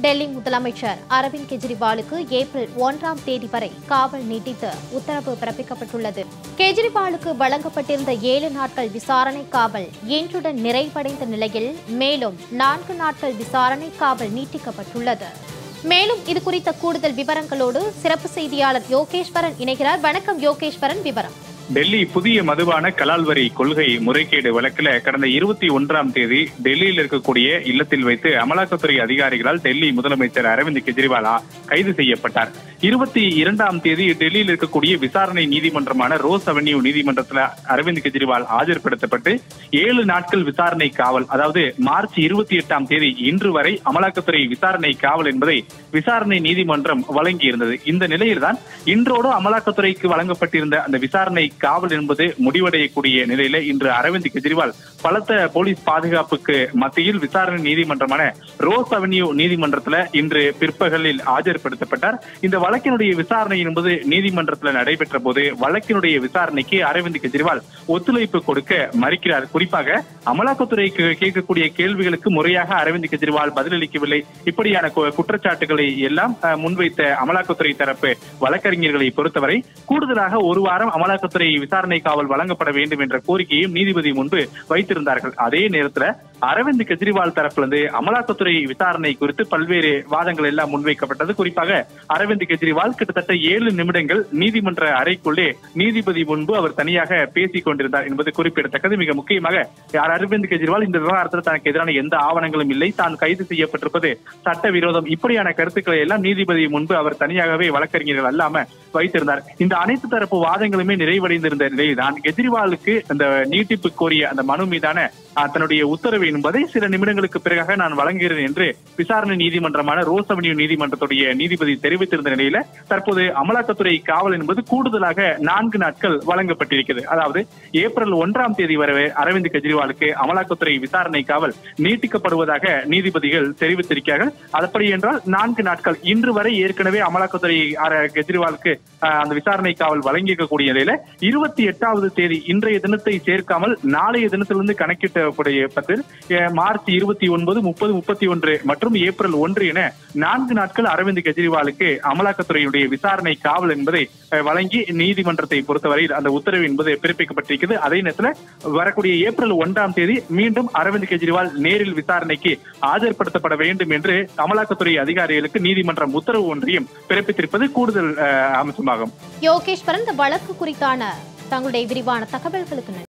டெல்லி முதலமைச்சர் அரவிந்த் கெஜ்ரிவாலுக்கு ஏப்ரல் ஒன்றாம் தேதி வரை காவல் நீட்டித்து உத்தரவு பிறப்பிக்கப்பட்டுள்ளது. கெஜ்ரிவாலுக்கு வழங்கப்பட்டிருந்த ஏழு நாட்கள் விசாரணை காவல் இன்றுடன் நிறைவடைந்த நிலையில் மேலும் நான்கு நாட்கள் விசாரணை காவல் நீட்டிக்கப்பட்டுள்ளது. மேலும் இது குறித்த கூடுதல் விவரங்களோடு சிறப்பு செய்தியாளர் யோகேஸ்வரன் இணைகிறார். வணக்கம் யோகேஸ்வரன் விவரம். டெல்லி புதிய மதுவான கலால் வரி கொள்கை முறைகேடு வழக்கில் கடந்த இருபத்தி ஒன்றாம் தேதி டெல்லியில் இருக்கக்கூடிய இல்லத்தில் வைத்து அமலாக்கத்துறை அதிகாரிகளால் டெல்லி முதலமைச்சர் அரவிந்த் கெஜ்ரிவாலா கைது செய்யப்பட்டார். இருபத்தி இரண்டாம் தேதி டெல்லியில் இருக்கக்கூடிய விசாரணை நீதிமன்றமான ரோஸ் அவென்யூ நீதிமன்றத்தில் அரவிந்த் கெஜ்ரிவால் ஆஜர்படுத்தப்பட்டு ஏழு நாட்கள் விசாரணை காவல் அதாவது மார்ச் இருபத்தி எட்டாம் தேதி இன்று வரை அமலாக்கத்துறை விசாரணை காவல் என்பதை விசாரணை நீதிமன்றம் வழங்கியிருந்தது. இந்த நிலையில்தான் இன்றோடு அமலாக்கத்துறைக்கு வழங்கப்பட்டிருந்த அந்த விசாரணை காவல் என்பது முடிவடையக்கூடிய நிலையில இன்று அரவிந்த் கெஜ்ரிவால் பலத்த போலீஸ் பாதுகாப்புக்கு மத்தியில் விசாரணை நீதிமன்றமான ரோஸ் அவென்யூ நீதிமன்றத்தில் இன்று பிற்பகலில் ஆஜர்படுத்தப்பட்டார். இந்த வழக்கினுடைய விசாரணை என்பது நீதிமன்றத்தில் நடைபெற்ற போது வழக்கினுடைய விசாரணைக்கு அரவிந்த் கெஜ்ரிவால் ஒத்துழைப்பு கொடுக்க மறுக்கிறார். குறிப்பாக அமலாக்கத்துறைக்கு கேட்கக்கூடிய கேள்விகளுக்கு முறையாக அரவிந்த் கெஜ்ரிவால் பதிலளிக்கவில்லை. இப்படியான குற்றச்சாட்டுகளை எல்லாம் முன்வைத்த அமலாக்கத்துறை தரப்பு வழக்கறிஞர்களை பொறுத்தவரை கூடுதலாக ஒரு வாரம் அமலாக்கத்துறை விசாரணை காவல் வழங்கப்பட வேண்டும் என்ற கோரிக்கையும் நீதிபதி முன்பு வைத்திருந்தார்கள். அதே நேரத்தில் அரவிந்த் கெஜ்ரிவால் தரப்புல இருந்து அமலாக்கத்துறை விசாரணை குறித்து பல்வேறு வாதங்கள் எல்லாம் முன்வைக்கப்பட்டது. குறிப்பாக அரவிந்த் கெஜ்ரிவால் கிட்டத்தட்ட ஏழு நிமிடங்கள் நீதிமன்ற அறைக்குள்ளே நீதிபதி முன்பு அவர் தனியாக பேசிக் கொண்டிருந்தார் என்பது குறிப்பிடத்தக்கது. மிக முக்கியமாக யார் அரவிந்த் கெஜ்ரிவால் இந்த விவகாரத்தில் தனக்கு எதிரான எந்த ஆவணங்களும் இல்லை. தான் கைது செய்யப்பட்டிருப்பது சட்ட விரோதம் இப்படியான கருத்துக்களை எல்லாம் நீதிபதி முன்பு அவர் தனியாகவே வழக்கறிஞர்கள் அல்லாம வைத்திருந்தார். இந்த அனைத்து தரப்பு வாதங்களுமே நிறைவடைந்திருந்த நிலையில்தான் கெஜ்ரிவாலுக்கு அந்த நீட்டிப்பு கோரிய அந்த மனு மீதான தன்னுடைய உத்தரவு என்பதை சில நிமிடங்களுக்கு பிறகாக நான் வழங்குகிறேன் என்று விசாரணை நீதிமன்றமான ரோஸ் அவென்யூ நீதிமன்றத்துடைய நீதிபதி தெரிவித்திருந்த நிலையில தற்போது அமலாக்கத்துறை காவல் என்பது கூடுதலாக நான்கு நாட்கள் வழங்கப்பட்டிருக்கிறது. அதாவது ஏப்ரல் ஒன்றாம் தேதி வரை அரவிந்த் கெஜ்ரிவாலுக்கு அமலாக்கத்துறை விசாரணை காவல் நீட்டிக்கப்படுவதாக நீதிபதிகள் தெரிவித்திருக்கிறார்கள். அதப்படி என்றால் நான்கு நாட்கள். இன்று வரை ஏற்கனவே அமலாக்கத்துறை கெஜ்ரிவாலுக்கு அந்த விசாரணை காவல் வழங்கியிருக்கக்கூடிய நிலையில இருபத்தி எட்டாவது தேதி இன்றைய தினத்தை சேர்க்காமல் நாளைய தினத்திலிருந்து கணக்கிட்டக்கூடிய பத்தில் மார்ச் இருபத்தி ஒன்பது முப்பது முப்பத்தி ஒன்று மற்றும் ஏப்ரல் ஒன்று என நான்கு நாட்கள் அரவிந்த் கெஜ்ரிவாலுக்கு அமலாக்கத்துறையுடைய விசாரணை காவல் என்பதை வழங்கி நீதிமன்றத்தை பொறுத்தவரையில் அந்த உத்தரவு என்பது பிறப்பிக்கப்பட்டிருக்கிறது. அதே நேரத்தில் வரக்கூடிய ஏப்ரல் ஒன்றாம் தேதி மீண்டும் அரவிந்த் கெஜ்ரிவால் நேரில் விசாரணைக்கு ஆஜர்படுத்தப்பட வேண்டும் என்று அமலாக்கத்துறை அதிகாரிகளுக்கு நீதிமன்றம் உத்தரவு ஒன்றையும் பிறப்பித்திருப்பது கூடுதல் அஹ், அம்சமாகும் யோகேஸ்வரன் இந்த வழக்கு குறித்தான தங்களுடைய விரிவான தகவல்களுக்கு